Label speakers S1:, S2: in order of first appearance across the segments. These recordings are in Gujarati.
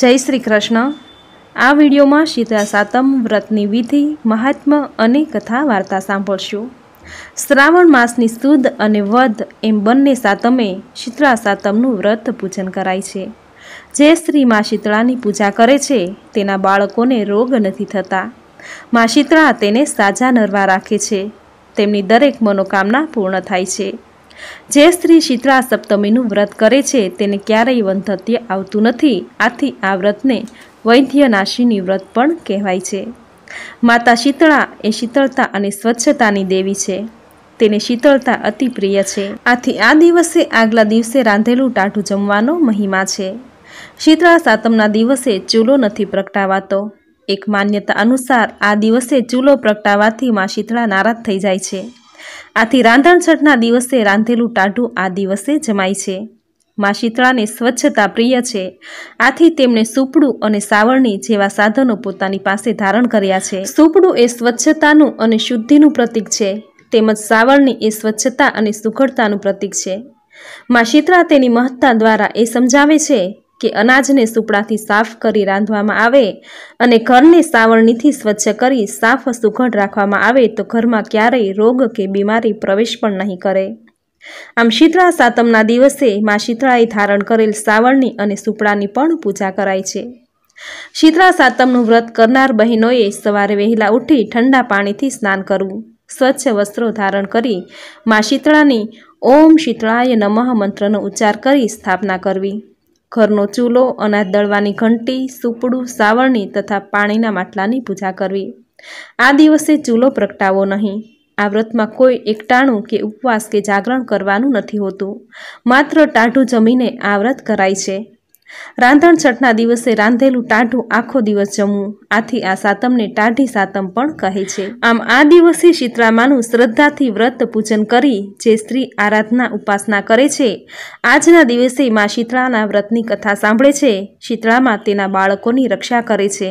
S1: જય શ્રી કૃષ્ણ. આ વિડીયોમાં શીતળા સાતમ વ્રતની વિધિ મહાત્મ્ય અને કથા વાર્તા સાંભળશું. શ્રાવણ માસની સુદ અને વધ એમ બંને સાતમે શીતળા સાતમનું વ્રત પૂજન કરાય છે. જે સ્ત્રી મા શીતળાની પૂજા કરે છે, તેના બાળકોને રોગ નથી થતા. મા શીતળા તેને સાજા નરવા રાખે છે. તેમની દરેક મનોકામના પૂર્ણ થાય છે. જે સ્ત્રી શીતળા સપ્તમીનું વ્રત કરે છે, તેને ક્યારેય વંધત્ય આવતું નથી. આથી આ વ્રતને વૈદ્યનાશીની વ્રત પણ કહેવાય છે. માતા શીતળા એ શીતળતા અને સ્વચ્છતાની દેવી છે. તેને શીતળતા અતિ પ્રિય છે. આથી આ દિવસે આગલા દિવસે રાંધેલું ટાઢું જમવાનો મહિમા છે. શીતળા સાતમના દિવસે ચૂલો નથી પ્રગટાવાતો. એક માન્યતા અનુસાર આ દિવસે ચૂલો પ્રગટાવાથી માં શીતળા નારાજ થઈ જાય છે. આથી રાંધણછઠના દિવસે રાંધેલું ટાઢું આ દિવસે જમાય છે. માં શીતળાને સ્વચ્છતા પ્રિય છે. આથી તેમણે સુપડું અને સાવરણી જેવા સાધનો પોતાની પાસે ધારણ કર્યા છે. સુપડું એ સ્વચ્છતાનું અને શુદ્ધિનું પ્રતીક છે. તેમજ સાવરણી એ સ્વચ્છતા અને સુઘડતાનું પ્રતીક છે. માં શીતળા તેની મહત્તા દ્વારા એ સમજાવે છે કે અનાજને સુપડાથી સાફ કરી રાંધવામાં આવે અને ઘરને સાવરણીથી સ્વચ્છ કરી સાફ સુઘડ રાખવામાં આવે તો ઘરમાં ક્યારેય રોગ કે બીમારી પ્રવેશ પણ નહીં કરે. આમ શીતળા સાતમના દિવસે માં શીતળાએ ધારણ કરેલ સાવરણી અને સુપડાની પણ પૂજા કરાય છે. શીતળા સાતમનું વ્રત કરનાર બહેનોએ સવારે વહેલા ઉઠી ઠંડા પાણીથી સ્નાન કરવું, સ્વચ્છ વસ્ત્રો ધારણ કરી મા શીતળાની ઓમ શીતળાય નમઃ મંત્રનો ઉચ્ચાર કરી સ્થાપના કરવી. ઘરનો ચૂલો, અનાજ દળવાની ઘંટી, સુપડું, સાવરણી તથા પાણીના માટલાની પૂજા કરવી. આ દિવસે ચૂલો પ્રગટાવો નહીં. આ વ્રતમાં કોઈ એકટાણું કે ઉપવાસ કે જાગરણ કરવાનું નથી હોતું. માત્ર ટાઢું જમીને આ વ્રત કરાય છે. રાંધણ છઠના દિવસે રાંધેલું ટાઢું આખો દિવસ જમવું. આથી આ સાતમને ટાઢી સાતમ પણ કહે છે. આમ આ દિવસે શીતળામાનું શ્રદ્ધાથી વ્રત પૂજન કરી જે સ્ત્રી આરાધના ઉપાસના કરે છે, આજના દિવસે મા શીતળાના વ્રતની કથા સાંભળે છે, શીતળામાં તેના બાળકોની રક્ષા કરે છે.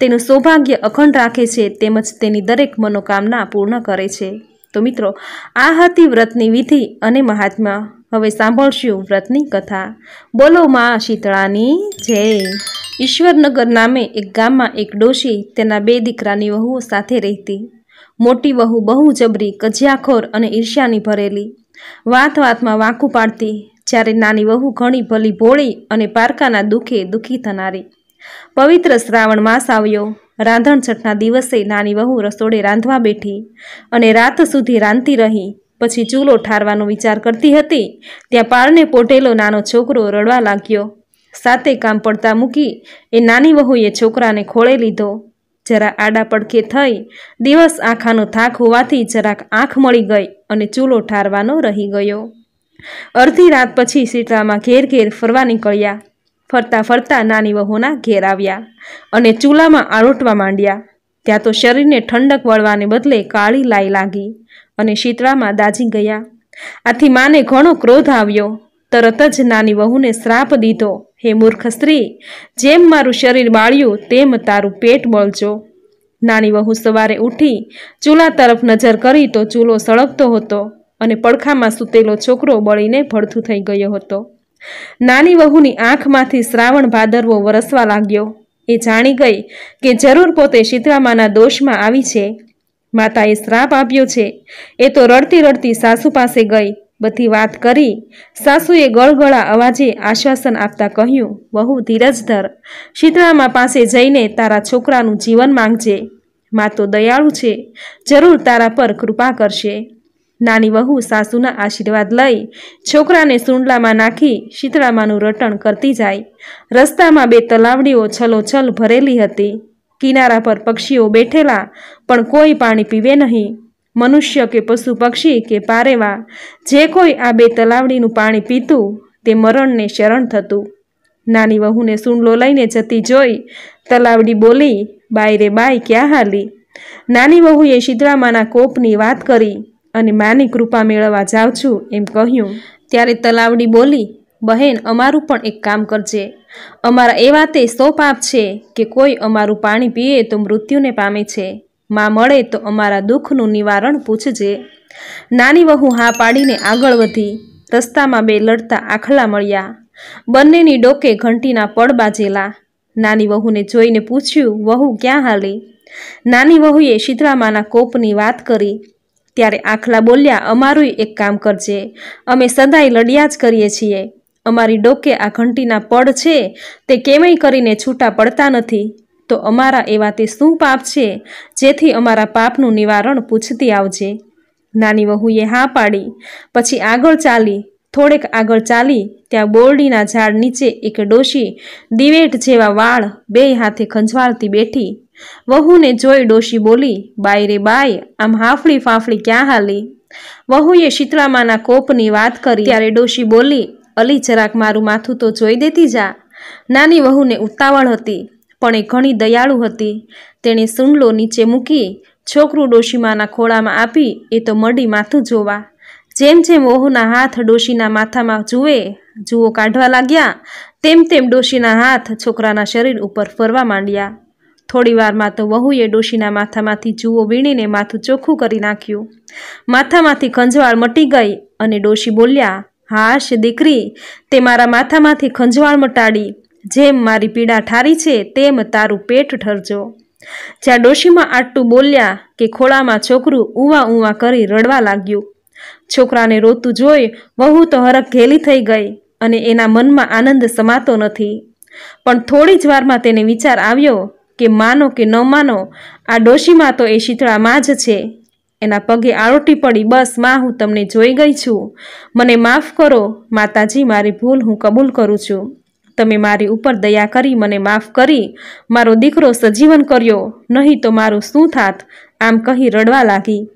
S1: તેનું સૌભાગ્ય અખંડ રાખે છે, તેમજ તેની દરેક મનોકામના પૂર્ણ કરે છે. તો મિત્રો, આ હતી વ્રતની વિધિ અને મહાત્મા. હવે સાંભળશું વ્રતની કથા. બોલો માં શીતળાની, જય. ઈશ્વરનગર નામે એક ગામમાં એક ડોશી તેના બે દીકરાની વહુઓ સાથે રહેતી. મોટી વહુ બહુ જબરી, કજિયાખોર અને ઈર્ષ્યાની ભરેલી. વાત વાતમાં વાંકું પાડતી, જ્યારે નાની વહુ ઘણી ભલી ભોળી અને પારકાના દુઃખે દુઃખી થનારી. પવિત્ર શ્રાવણ માસ આવ્યો. રાંધણ છઠના દિવસે નાની વહુ રસોડે રાંધવા બેઠી અને રાત સુધી રાંધતી રહી. પછી ચૂલો ઠારવાનો વિચાર કરતી હતી. ત્યાં પારને પોટેલો નાનો છોકરો રડવા લાગ્યો. સાતે કામ પડતા મૂકી એ નાની વહુએ છોકરાને ખોળે લીધો. જરા આડા પડખે થઈ દિવસ આંખાનો થાક હોવાથી જરાક આંખ મળી ગઈ અને ચૂલો ઠારવાનો રહી ગયો. અડધી રાત પછી શીતળામાં ઘેર ઘેર ફરવા નીકળ્યા. ફરતા ફરતા નાની વહુના ઘેર આવ્યા અને ચૂલામાં આળોટવા માંડ્યા. ત્યાં તો શરીરને ઠંડક વળવાને બદલે કાળી લાઈ લાગી. અને શીતળામાં દાઝી ગયા. આથી માને ઘણો ક્રોધ આવ્યો. તરત જ નાની વહુને શ્રાપ દીધો, હે મૂર્ખ સ્ત્રી, જેમ મારું શરીર બાળ્યું તેમ તારું પેટ બળજો. નાની વહુ સવારે ઉઠી, ચૂલા તરફ નજર કરી તો ચૂલો સળગતો હતો અને પડખામાં સૂતેલો છોકરો બળીને ભડથું થઈ ગયો હતો. નાની વહુની આંખમાંથી શ્રાવણ ભાદરવો વરસવા લાગ્યો. એ જાણી ગઈ કે જરૂર પોતે શીતળામાના દોષમાં આવી છે. માતાએ શ્રાપ આપ્યો છે. એ તો રડતી રડતી સાસુ પાસે ગઈ. બધી વાત કરી. સાસુએ ગળગળા અવાજે આશ્વાસન આપતા કહ્યું, વહુ, ધીરજ ધર. શીતળામા પાસે જઈને તારા છોકરાનું જીવન માંગજે. મા તો દયાળુ છે. જરૂર તારા પર કૃપા કરશે. નાની વહુ સાસુના આશીર્વાદ લઈ છોકરાને સુંડલામાં નાખી શીતળામાનું રટણ કરતી જાય. રસ્તામાં બે તલાવડીઓ છલોછલ ભરેલી હતી. કિનારા પર પક્ષીઓ બેઠેલા, પણ કોઈ પાણી પીવે નહીં. મનુષ્ય કે પશુ પક્ષી કે પારેવા, જે કોઈ આ બે તલાવડીનું પાણી પીતું, તે મરણને શરણ થતું. નાની વહુને સૂંડલો લઈને જતી જોઈ તલાવડી બોલી બાય રે બાય, ક્યાં હાલી? નાની વહુએ શીતળામાના કોપની વાત કરી અને માની કૃપા મેળવવા જાઉં છું, એમ કહ્યું. ત્યારે તલાવડી બોલી બહેન, અમારું પણ એક કામ કરજે. અમારા એ વાતે સો પાપ છે કે કોઈ અમારું પાણી પીએ તો મૃત્યુને પામે છે. માં મળે તો અમારા દુઃખનું નિવારણ પૂછજે. નાની વહુ હા પાડીને આગળ વધી. રસ્તામાં બે લડતા આખલા મળ્યા. બંનેની ડોકે ઘંટીના પડ બાજેલા. નાની વહુને જોઈને પૂછ્યું, વહુ, ક્યાં હાલી? નાની વહુએ શીતળામાના કોપની વાત કરી. ત્યારે આખલા બોલ્યા અમારું એક કામ કરજે. અમે સદાય લડ્યા જ કરીએ છીએ. અમારી ડોકે આ ઘંટીના પડ છે, તે કેમય કરીને છૂટા પડતા નથી. તો અમારા એવા તે શું પાપ છે, જેથી અમારા પાપનું નિવારણ પૂછતી આવજે. નાની વહુએ હા પાડી. પછી આગળ ચાલી. થોડેક આગળ ચાલી, ત્યાં બોરડીના ઝાડ નીચે એક ડોશી દિવેટ જેવા વાળ બે હાથે ખંજવાળતી બેઠી. વહુને જોઈ ડોશી બોલી બાય રે બાય આમ હાફળી ફાફળી ક્યાં હાલી? વહુએ શીતળામાના કોપની વાત કરી. ત્યારે ડોશી બોલી અલી જરાક મારું માથું તો જોઈ દેતી જા. નાની વહુને ઉતાવળ હતી, પણ એ ઘણી દયાળુ હતી. તેણે સુંડલો નીચે મૂકી છોકરું ડોશીમાના ખોળામાં આપી, એ તો મડી માથું જોવા. જેમ જેમ વહુના હાથ ડોશીના માથામાં જુએ, જુઓ કાઢવા લાગ્યા, તેમ તેમ ડોશીના હાથ છોકરાના શરીર ઉપર ફરવા માંડ્યા. થોડીવારમાં તો વહુએ ડોશીના માથામાંથી જુઓ વીણીને માથું ચોખ્ખું કરી નાખ્યું. માથામાંથી ખંજવાળ મટી ગઈ અને ડોશી બોલ્યા હાશ દીકરી, તે મારા માથામાંથી ખંજવાળ મટાડી, જેમ મારી પીડા ઠારી છે, તેમ તારું પેટ ઠરજો. જ્યાં ડોશીમાં આટલું બોલ્યા કે ખોળામાં છોકરું ઉવા ઉવા કરી રડવા લાગ્યું. છોકરાને રોતું જોઈ વહુ તો હરખ ઘેલી થઈ ગઈ અને એના મનમાં આનંદ સમાતો નથી. પણ થોડી જ વારમાં તેને વિચાર આવ્યો કે માનો કે ન માનો, આ ડોશીમાં તો એ શીતળામાં જ છે. એના પગે આળોટી પડી, બસ, માં, હું તમને જોઈ ગઈ છું. મને માફ કરો, માતાજી, મારી ભૂલ હું કબૂલ કરું છું. તમે મારી ઉપર દયા કરી, મને માફ કરી. મારો દીકરો સજીવન કર્યો, નહીં તો મારું શું થાત? આમ કહી રડવા લાગી.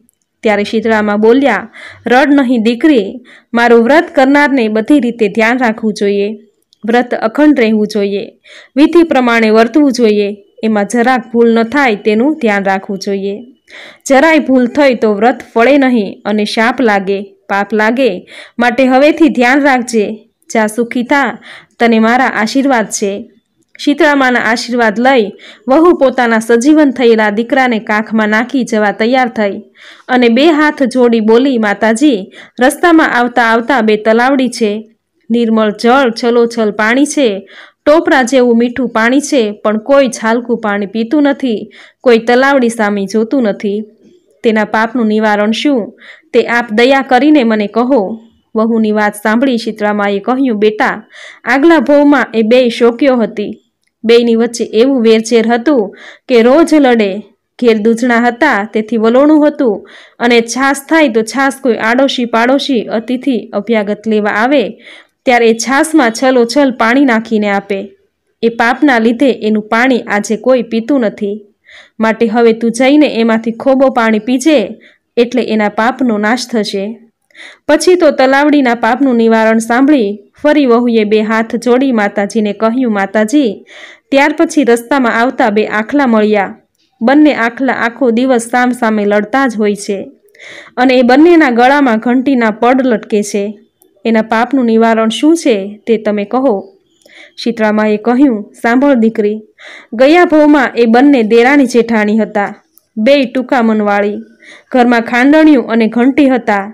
S1: ત્યારે શીતળામાં બોલ્યા, રડ નહીં, દીકરી. મારું વ્રત કરનારને બધી રીતે ધ્યાન રાખવું જોઈએ. વ્રત અખંડ રહેવું જોઈએ. વિધિ પ્રમાણે વર્તવું જોઈએ. એમાં જરાક ભૂલ ન થાય તેનું ધ્યાન રાખવું જોઈએ. જરાય ભૂલ થઈ તો વ્રત ફળે નહીં અને શાપ લાગે, પાપ લાગે. માટે હવેથી ધ્યાન રાખજે. જા સુખી થા, તને મારા આશીર્વાદ છે. શીતળામાના આશીર્વાદ લઈ, વહુ પોતાના સજીવન થયેલા દીકરાને કાખમાં નાખી જવા તૈયાર થઈ. અને બે હાથ જોડી બોલી, માતાજી, રસ્તામાં આવતા આવતા બે તલાવડી છે. નિર્મળ જળ, છલોછલ પાણી છે. ટોપરા જેવું મીઠું પાણી છે, પણ કોઈ છાલકું પાણી પીતું નથી, કોઈ તલાવડી સામે જોતું નથી. તેના પાપનું નિવારણ શું? તે આપ દયા કરીને મને કહો. વહુની વાત સાંભળી શીતળામાએ કહ્યું, બેટા, આગલા ભોવમાં એ બે શોક્યો હતી. બેયની વચ્ચે એવું વેરઝેર હતું કે રોજ લડે. ઘેર દૂધણા હતા, તેથી વલોણું હતું. અને છાસ થાય તો છાસ કોઈ આડોશી પાડોશી અતિથિ અભ્યાગત લેવા આવે. ત્યારે એ છાસમાં છલોછલ પાણી નાખીને આપે. એ પાપના લીધે એનું પાણી આજે કોઈ પીતું નથી. માટે હવે તું જઈને એમાંથી ખોબો પાણી પીજે, એટલે એના પાપનો નાશ થશે. પછી તો તલાવડીના પાપનું નિવારણ સાંભળી ફરી વહુએ બે હાથ જોડી માતાજીને કહ્યું, માતાજી, ત્યાર પછી રસ્તામાં આવતા બે આખલા મળ્યા. બંને આખલા આખો દિવસ સામ સામે લડતા જ હોય છે. અને એ બંનેના ગળામાં ઘંટીના પડ લટકે છે. એના પાપનું નિવારણ શું છે તે તમે કહો. શીતળામાએ કહ્યું, સાંભળ દીકરી, ગયા ભાવમાં એ બંને દેરાણી જેઠાણી હતા બે ટૂંકા મનવાળી, ઘરમાં ખાંડણિયું અને ઘંટી હતા,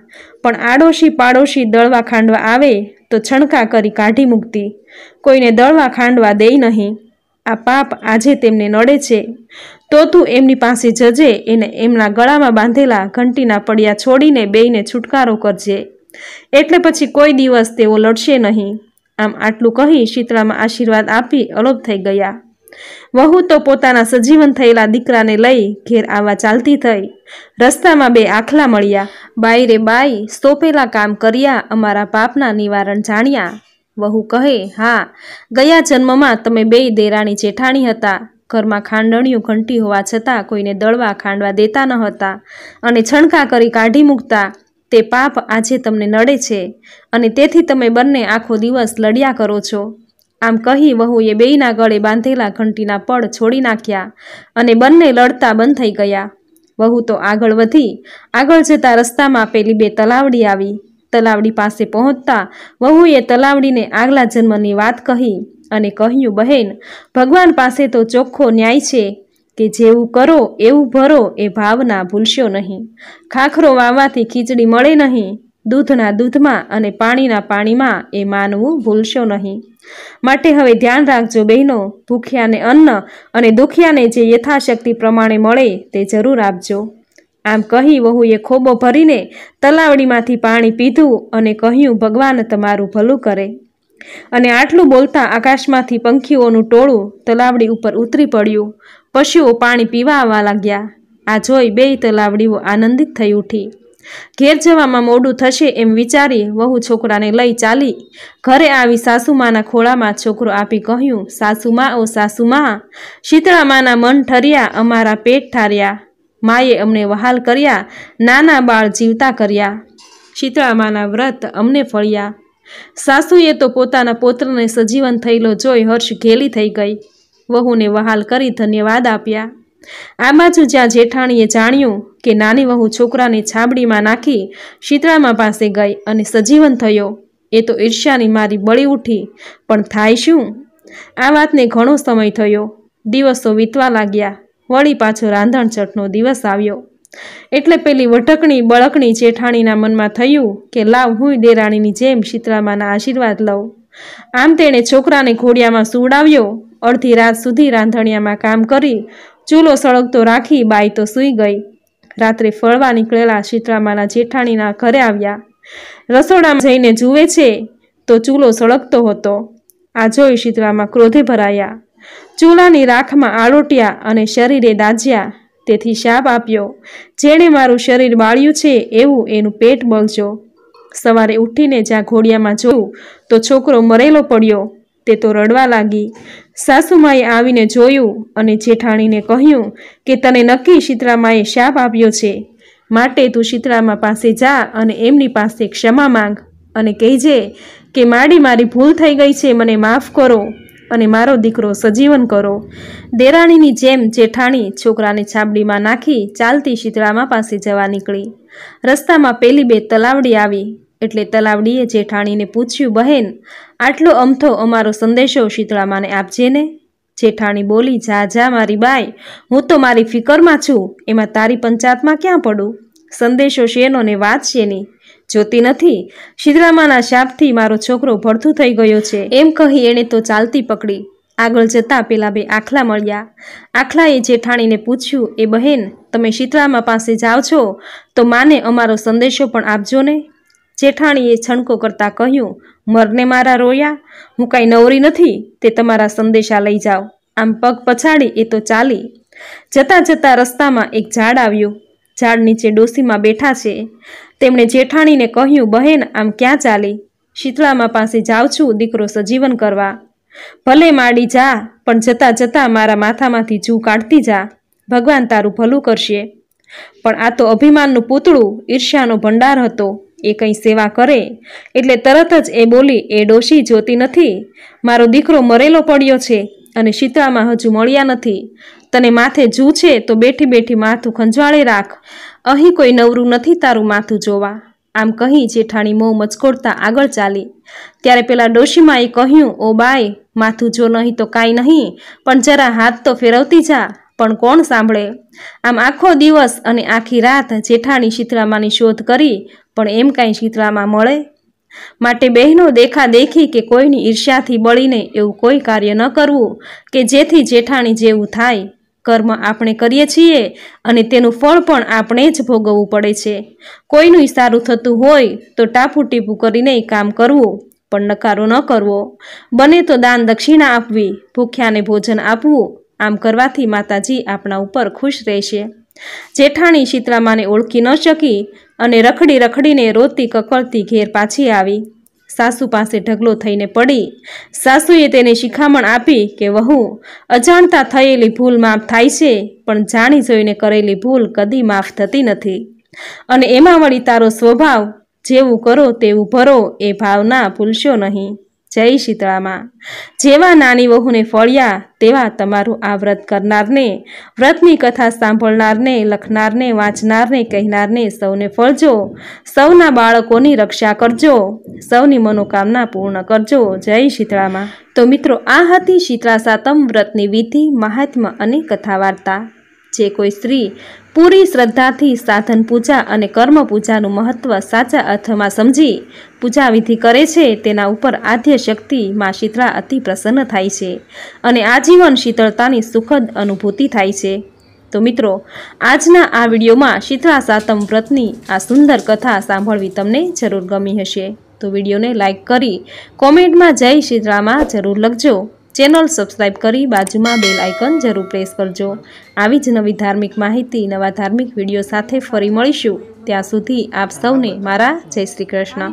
S1: પણ આડોશી પાડોશી દળવા ખાંડવા આવે તો છણકા કરી કાઢી મૂકતી, કોઈને દળવા ખાંડવા દે નહીં, આ પાપ આજે તેમને નડે છે, તો તું એમની પાસે જજે, એને એમના ગળામાં બાંધેલા ઘંટીના પડિયા છોડીને બેયને છુટકારો કરજે. એટલે પછી કોઈ દિવસ તેઓ લડશે નહીં. આમ આટલું કહી શીતળામાં આશીર્વાદ આપી અલોપ થઈ ગયા. વહુ તો પોતાના સજીવન થયેલા દીકરાને લઈ ઘેર આવવા ચાલતી થઈ. રસ્તામાં બે આખલા મળ્યા. બાઈ રે બાઈ, સોંપેલા કામ કર્યા, અમારા પાપના નિવારણ જાણ્યા. વહુ કહે, હા, ગયા જન્મમાં તમે બે દેરાણી જેઠાણી હતા. ઘરમાં ખાંડણિયું ઘંટી હોવા છતાં કોઈને દળવા ખાંડવા દેતા ન હતા અને છણકા કરી કાઢી મૂકતા. તે પાપ આજે તમને નડે છે અને તેથી તમે બંને આખો દિવસ લડ્યા કરો છો. આમ કહી વહુએ બેયના ગળે બાંધેલા ઘંટીના પડ છોડી નાખ્યા અને બંને લડતા બંધ થઈ ગયા. વહુ તો આગળ વધી, આગળ જતા રસ્તામાં પેલી બે તલાવડી આવી. તલાવડી પાસે પહોંચતા વહુએ તલાવડીને આગલા જન્મની વાત કહી અને કહ્યું, બહેન, ભગવાન પાસે તો ચોખ્ખો ન્યાય છે. કે જેવું કરો, એવું ભરો એ ભાવના ભૂલશો નહીં. ખાખરો વાવવાથી ખીચડી મળે નહીં. દૂધના દૂધમાં અને પાણીના પાણીમાં એ માનવું ભૂલશો નહીં. માટે હવે ધ્યાન રાખજો બહેનો, ભૂખ્યાને અન્ન અને દુખિયાને જે યથાશક્તિ પ્રમાણે મળે તે જરૂર આપજો. આમ કહી વહુએ ખોબો ભરીને તલાવડીમાંથી પાણી પીધું અને કહ્યું, ભગવાન તમારું ભલું કરે. અને આટલું બોલતા આકાશમાંથી પંખીઓનું ટોળું તલાવડી ઉપર ઉતરી પડ્યું. પશુઓ પાણી પીવા આવવા લાગ્યા. આ જોઈ બેય તલાવડીઓ આનંદિત થઈ ઉઠી. ઘેર જવામાં મોડું થશે એમ વિચારી વહુ છોકરાને લઈ ચાલી. ઘરે આવી સાસુમાના ખોળામાં છોકરો આપી કહ્યું, સાસુમા, ઓ સાસુમા, શીતળામાના મન ઠર્યા, અમારા પેટ ઠાર્યા. માએ અમને વહાલ કર્યા, નાના બાળ જીવતા કર્યા. શીતળામાના વ્રત અમને ફળ્યા. સાસુએ તો પોતાના પોત્રને સજીવન થયેલો જોઈ હર્ષ ઘેલી થઈ ગઈ. વહુને વહાલ કરી ધન્યવાદ આપ્યા. આ બાજુ જ્યાં જેઠાણીએ જાણ્યું કે નાની વહુ છોકરાને છાબડીમાં નાખી શીતળામાં પાસે ગઈ અને સજીવન થયો, એ તો ઈર્ષ્યાની મારી બળી ઉઠી. પણ થાય શું? આ વાતને ઘણો સમય થયો. દિવસો વીતવા લાગ્યા. વળી પાછો રાંધણચટનો દિવસ આવ્યો. એટલે પેલી વટકણી બળકણી જેઠાણીના મનમાં થયું કે, લાવ હું દેરાણીની જેમ શીતળામાના આશીર્વાદ લઉં. આમ તેણે છોકરાને ઘોડિયામાં સુવડાવ્યો અડધી રાત સુધી રાંધણિયામાં કામ કરી, ચૂલો સળગતો રાખી બાઈ તો સૂઈ ગઈ. રાત્રે ફળવા નીકળેલા શીતળામાના જેઠાણીના ઘરે આવ્યા. રસોડામાં જઈને જુએ છે તો ચૂલો સળગતો હતો. આ જોઈ શીતળામાં ક્રોધે ભરાયા. ચૂલાની રાખમાં આળોટ્યા અને શરીરે દાજ્યા. તેથી શાપ આપ્યો, જેણે મારું શરીર બાળ્યું છે એવું એનું પેટ બળજો. સવારે ઉઠીને જ્યાં ઘોડિયામાં જોયું તો છોકરો મરેલો પડ્યો. તે તો રડવા લાગી. સાસુમાએ આવીને જોયું અને જેઠાણીને કહ્યું કે તને નક્કી શીતળામાએ શાપ આપ્યો છે. માટે તું શીતળામા પાસે જા અને એમની પાસે ક્ષમા માંગ અને કહેજે કે માડી મારી ભૂલ થઈ ગઈ છે, મને માફ કરો અને મારો દીકરો સજીવન કરો. દેરાણીની જેમ જેઠાણી છોકરાને છાબડીમાં નાખી ચાલતી શીતળામા પાસે જવા નીકળી. રસ્તામાં પેલી બે તલાવડી આવી. એટલે તલાવડીએ જેઠાણીને પૂછ્યું, બહેન, આટલો અમથો અમારો સંદેશો શીતળામાને આપજે ને? જેઠાણી બોલી, જા જા, મારી બાઈ, હું તો મારી ફિકરમાં છું, એમાં તારી પંચાયતમાં ક્યાં પડું? સંદેશો શેનો ને વાત શેની? જોતી નથી. શીતળામાના શાપથી મારો છોકરો ભડથું થઈ ગયો છે. એમ કહી એણે તો ચાલતી પકડી. આગળ જતા પેલા બે આખલા મળ્યા. આખલાએ જેઠાણીને પૂછ્યું, એ બહેન, તમે શીતળામા પાસે જાઓ છો? તો માને અમારો સંદેશો પણ આપજો ને? જેઠાણીએ છણકો કરતા કહ્યું, મરને મારા રોયા, હું કાંઈ નવરી નથી, તે તમારા સંદેશા લઈ જાઓ. આમ પગ પછાડી એ તો ચાલી. જતા જતા રસ્તામાં એક ઝાડ આવ્યું. ઝાડ નીચે ડોસીમાં બેઠા છે. તેમણે જેઠાણીને કહ્યું, બહેન, આમ ક્યાં ચાલી? શીતળામાં પાસે જાઉં છું, દીકરો સજીવન કરવા. ભલે માડી જા, પણ જતા જતા મારા માથામાંથી જૂ કાઢતી જા. ભગવાન તારું ભલું કરશે. પણ આ તો અભિમાનનું પૂતળું, ઈર્ષ્યાનો ભંડાર હતો. એ કંઈ સેવા કરે? એટલે તરત જ એ બોલી, એ ડોશી જોતી નથી. મારો દીકરો મરેલો પડ્યો છે અને શીતળામાં હજુ મળ્યા નથી. તને માથે જૂ છે તો બેઠી બેઠી માથું ખંજવાળે રાખ. અહીં કોઈ નવરું નથી તારું માથું જોવા. આમ કહી જેઠાણી મોં મચકોડતા આગળ ચાલી. ત્યારે પેલા ડોશીમાએ કહ્યું, ઓ બાય માથું જો નહીં તો કાંઈ નહીં, પણ જરા હાથ તો ફેરવતી જા. પણ કોણ સાંભળે? આમ આખો દિવસ અને આખી રાત જેઠાણી શીતળામાની શોધ કરી, પણ એમ કાંઈ શીતળામાં મળે? માટે બહેનો દેખા દેખી કે કોઈની ઈર્ષ્યાથી બળીને એવું કોઈ કાર્ય ન કરવું, કે જેથી જેઠાણી જેવું થાય. કર્મ આપણે કરીએ છીએ અને તેનું ફળ પણ આપણે જ ભોગવવું પડે છે. કોઈનું સારું થતું હોય તો ટાપુ ટીપું કરીને કામ કરવું, પણ નકારો ન કરવો. બને તો દાન દક્ષિણા આપવી, ભૂખ્યાને ભોજન આપવું આમ કરવાથી માતાજી આપણા ઉપર ખુશ રહેશે. જેઠાણી શીતળામાને ઓળખી ન શકી અને રખડી રખડીને રોતી કકળતી ઘેર પાછી આવી. સાસુ પાસે ઢગલો થઈને પડી. સાસુએ તેને શિખામણ આપી કે, વહુ, અજાણતા થયેલી ભૂલ માફ થાય છે, પણ જાણી જોઈને કરેલી ભૂલ કદી માફ થતી નથી. અને એમાં વળી તારો સ્વભાવ, જેવું કરો તેવું ભરો, એ ભાવના ભૂલશો નહીં. જય શીતળામાં જેવા નાની વહુને ફળ્યા, તેવા તમારું આ વ્રત કરનારને, વ્રતની કથા સાંભળનારને, લખનારને, વાંચનારને, કહેનારને સૌને ફળજો. સૌના બાળકોની રક્ષા કરજો. સૌની મનોકામના પૂર્ણ કરજો. જય શીતળામાં તો મિત્રો, આ હતી શીતળા સાતમ વ્રતની વિધિ મહાત્મા અને કથા વાર્તા જે કોઈ સ્ત્રી પૂરી શ્રદ્ધાથી સાધન પૂજા અને કર્મ પૂજાનું મહત્વ સાચા અર્થમાં સમજી પૂજા વિધિ કરે છે, તેના ઉપર આદ્ય શક્તિ માં શીતળા અતિ પ્રસન્ન થાય છે અને આજીવન શીતળતાની સુખદ અનુભૂતિ થાય છે. તો મિત્રો, આજના આ વિડીયોમાં શીતળા સાતમ વ્રતની આ સુંદર કથા સાંભળવી તમને જરૂર ગમી હશે. તો વિડીયોને લાઇક કરી કોમેન્ટમાં જય શીતળામાં જરૂર લખજો. ચેનલ સબસ્ક્રાઈબ કરી બાજુમાં બેલ આઇકન જરૂર પ્રેસ કરજો. આવી જ નવી ધાર્મિક માહિતી, નવા ધાર્મિક વીડિયો સાથે ફરી મળીશું. ત્યાં સુધી આપ સૌને મારા જય શ્રી કૃષ્ણ.